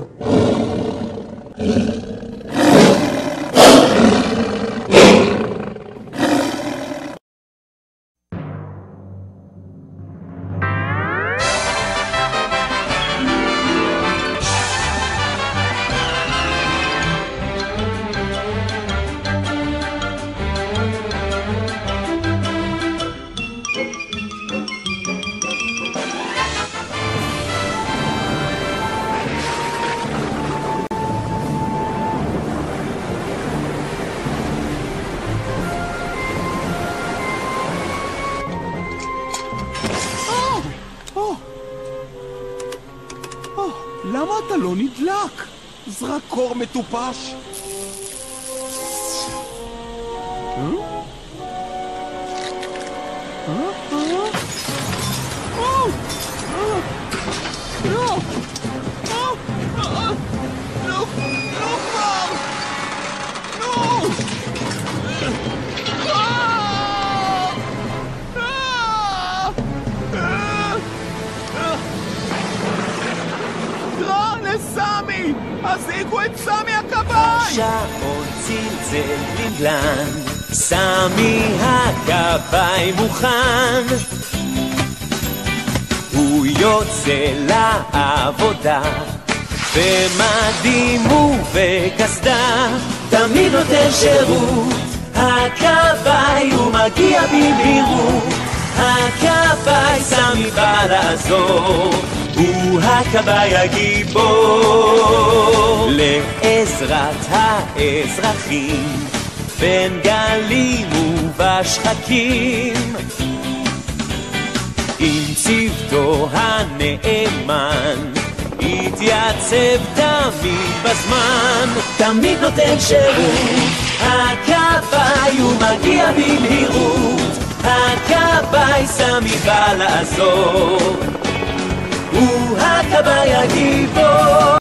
Yeah. forme et tout pache לסמי! הזעיקו את סמי הכבאי! שעון צלצל נדלן, סמי הכבאי מוכן. הוא יוצא לעבודה, במדים ובקסדה, תמיד נותן שירות. הכבאי הוא מגיע במהירות, הכבאי סמי בא לעזור. הוא הכבאי הגיבור. לעזרת האזרחים בין גלים ובשחקים. עם צוותו הנאמן התייצב תמיד בזמן. תמיד נותן שירות הכבאי הוא מגיע במהירות הכבאי סמי בא לעזור. הוא הכבאי הגיבור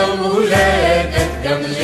היום יום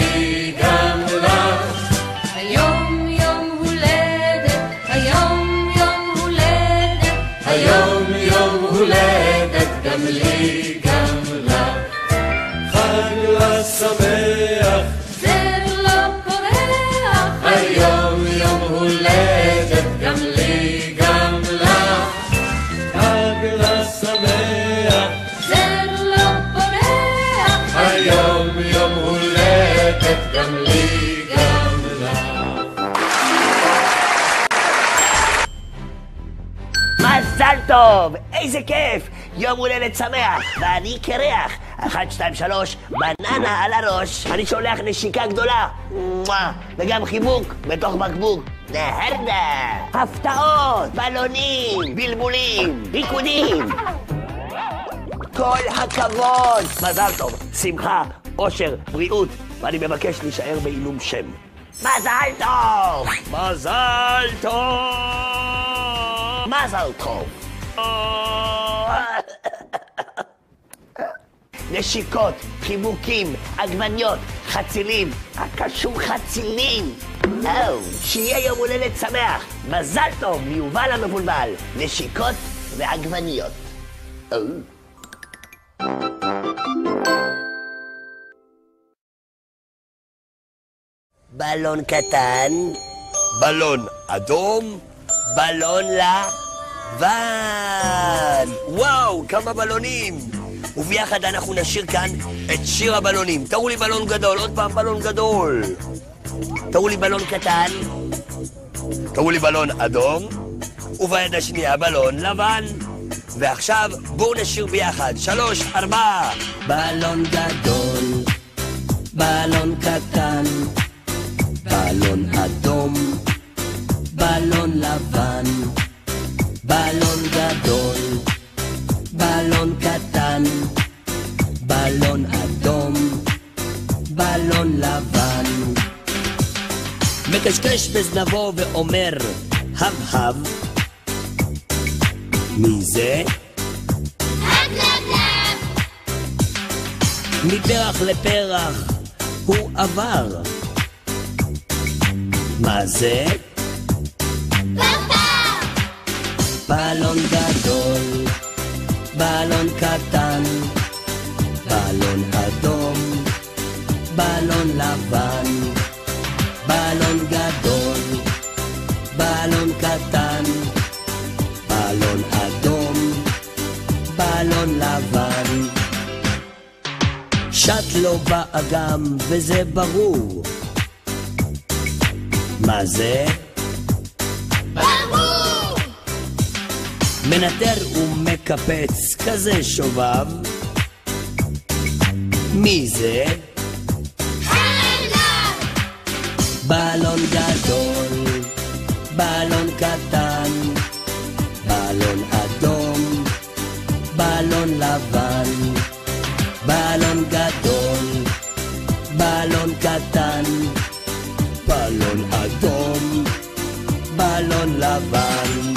טוב! איזה כיף! יום הולדת שמח! ואני קרח! אחת, שתיים, שלוש, בננה על הראש! אני שולח נשיקה גדולה! וגם חיבוק בתוך בקבוק! נהרדה! הפתעות! בלונים! בלבולים! ריקודים! כל הכבוד! מזל טוב, שמחה, אושר, בריאות, ואני מבקש להישאר בעילום שם. מזל טוב! מזל טוב! מזל טוב! נשיקות, חיבוקים, עגבניות, חצילים, הקשור חצילים. או, שיהיה יום הולדת שמח. מזל טוב מיובל המבולבל. נשיקות ועגבניות. בלון קטן, בלון אדום, בלון לבן. וואו, כמה בלונים. וביחד אנחנו נשיר כאן את שיר הבלונים. תראו לי בלון גדול, עוד פעם בלון גדול. תראו לי בלון קטן. תראו לי בלון אדום, וביד השנייה בלון לבן. ועכשיו בואו נשיר ביחד. שלוש, ארבע. בלון גדול, בלון קטן, בלון אדום, בלון לבן, מקשקש בזנבו ואומר, הב הב. מי זה? מפרח לפרח הוא עבר. מה זה? בלון גדול, בלון קטן, בלון אדום, בלון לבן, בלון אדום, בלון לבן. שט לו באגם, וזה ברור. מה זה? מנטר ומקפץ, כזה שובב. מי זה? בלון גדול, בלון קטן, לבן, בלון גדול, בלון קטן, בלון אדום, בלון לבן.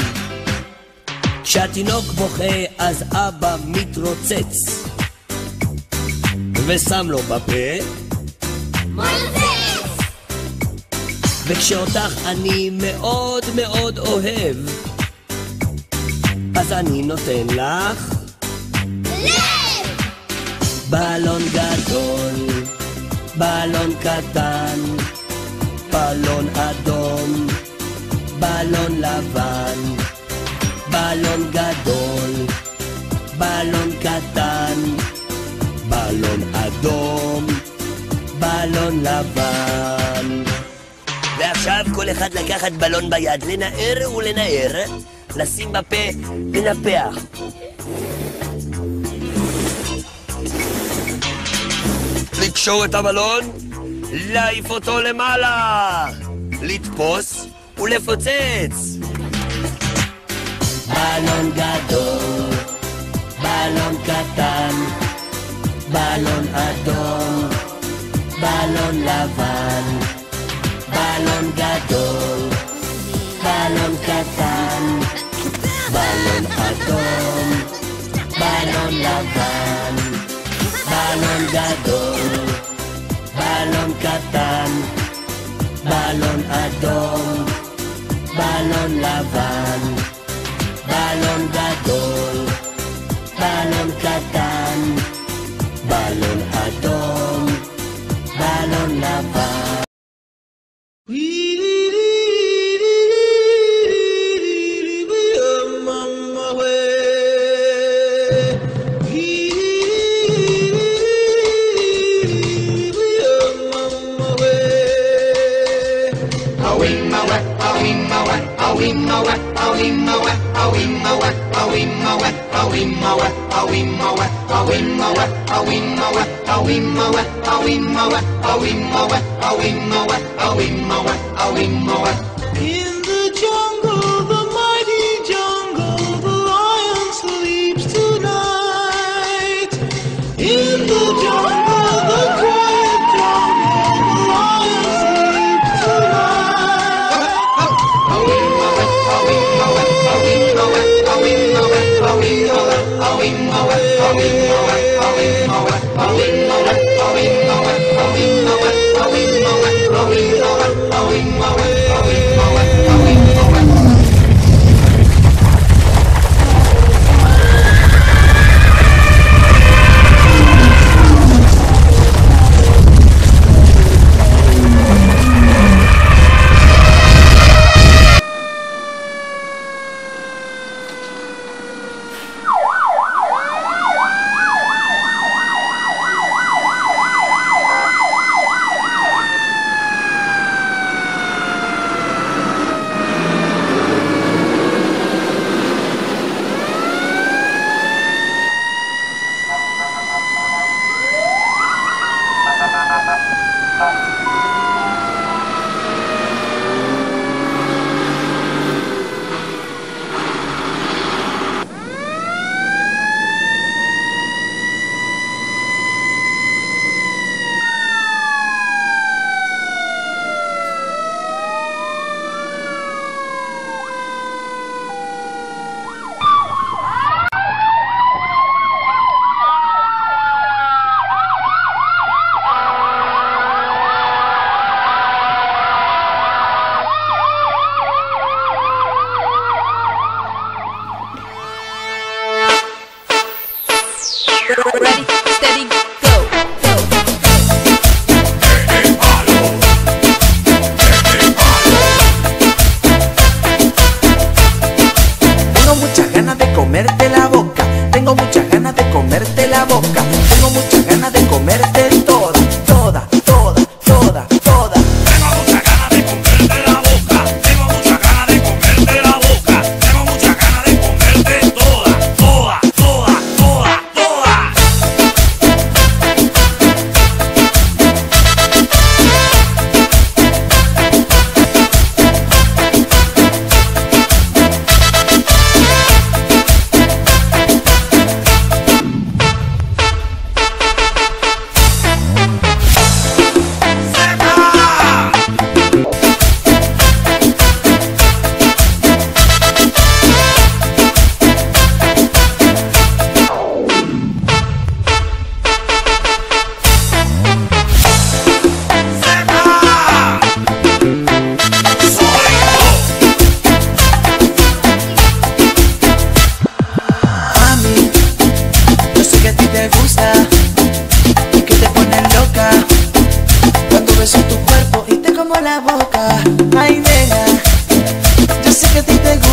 כשהתינוק בוכה אז אבא מתרוצץ ושם לו בפה וכשאותך אני מאוד מאוד אוהב אז אני נותן לך בלון גדול, בלון קטן, בלון אדום, בלון לבן, בלון גדול, בלון קטן, בלון אדום, בלון לבן. ועכשיו כל אחד לקחת בלון ביד, לנער ולנער, לשים בפה, לנפח. לקשור את הבלון, להעיף אותו למעלה, לתפוס ולפוצץ. בלון גדול, בלון קטן, בלון אדום, בלון לבן, בלון גדול, בלון קטן, בלון אדום, בלון לבן, בלון אדום, בלון לבן, בלון גדול, בלון in the jungle We. comértela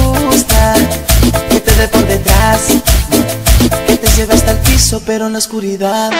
gusta que te dé por detrás, que te lleve hasta el piso pero en la oscuridad.